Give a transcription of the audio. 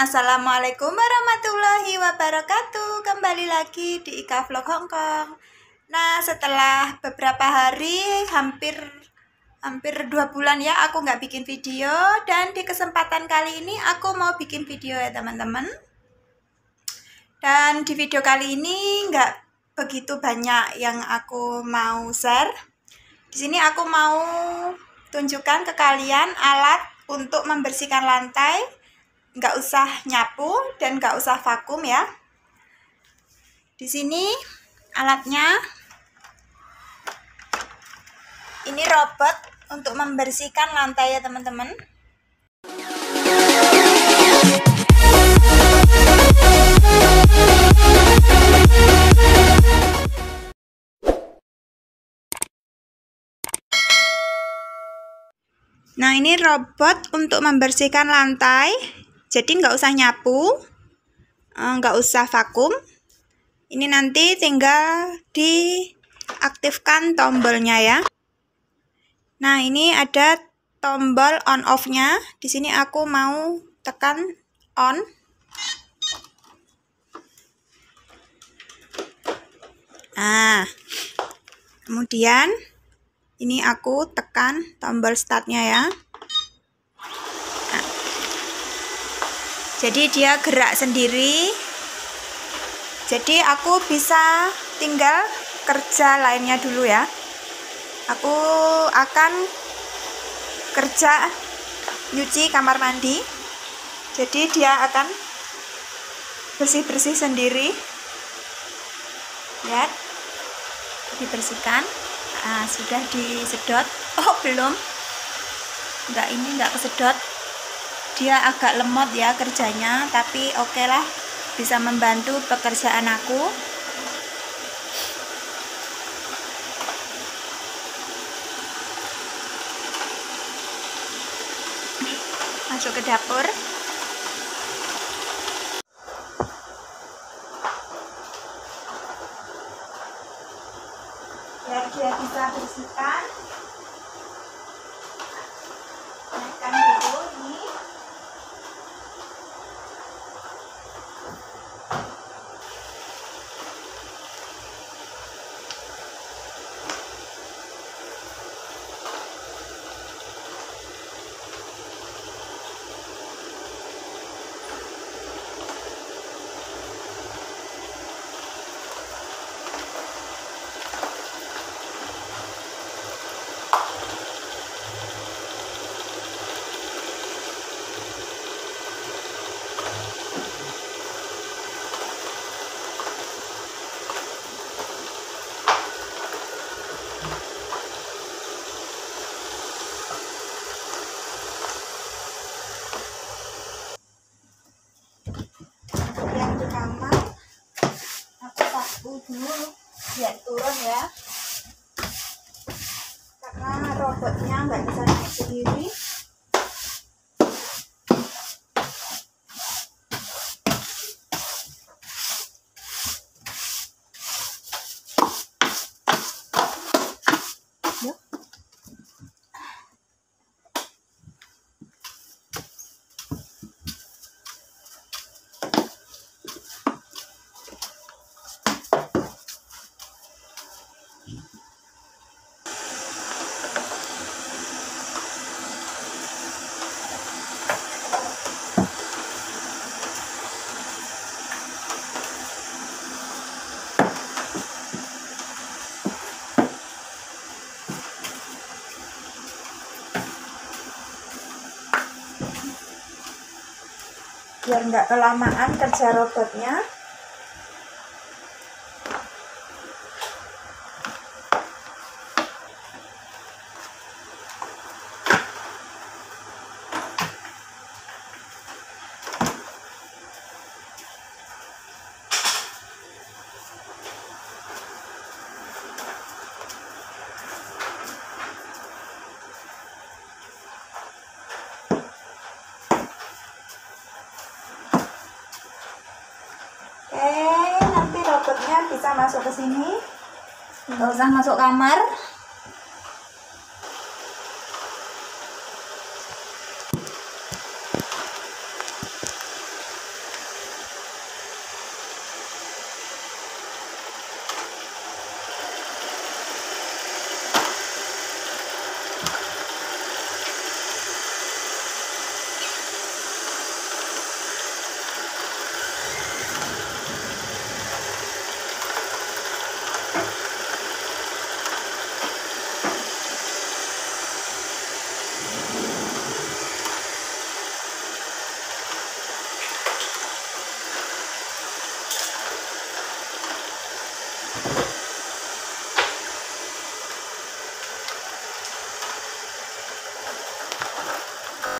Assalamualaikum warahmatullahi wabarakatuh. Kembali lagi di Ika Vlog Hongkong Nah setelah beberapa hari Hampir hampir dua bulan ya Aku nggak bikin video. Dan di kesempatan kali ini Aku mau bikin video ya teman-teman. Dan di video kali ini nggak begitu banyak yang aku mau share. Di sini aku mau tunjukkan ke kalian alat untuk membersihkan lantai nggak usah nyapu dan nggak usah vakum ya. Di sini alatnya. Ini robot untuk membersihkan lantai ya teman-teman. Nah ini robot untuk membersihkan lantai jadi nggak usah nyapu eh, nggak usah vakum. Ini nanti tinggal diaktifkan tombolnya ya. Nah ini ada tombol on off nya di sini aku mau tekan on. Nah kemudian ini aku tekan tombol startnya ya jadi dia gerak sendiri. Jadi aku bisa tinggal kerja lainnya dulu ya. Aku akan kerja nyuci kamar mandi. Jadi dia akan bersih-bersih sendiri. Lihat dibersihkan. Nah, sudah disedot. Oh belum. Enggak ini enggak kesedot dia agak lemot ya kerjanya tapi oke okay lah bisa membantu pekerjaan aku. Masuk ke dapur. Biar dia bisa bersihkan biar turun ya. Karena robotnya nggak bisa naik sendiri biar nggak kelamaan kerja robotnya Oke, nanti robotnya bisa masuk ke sini. Nggak usah masuk kamar.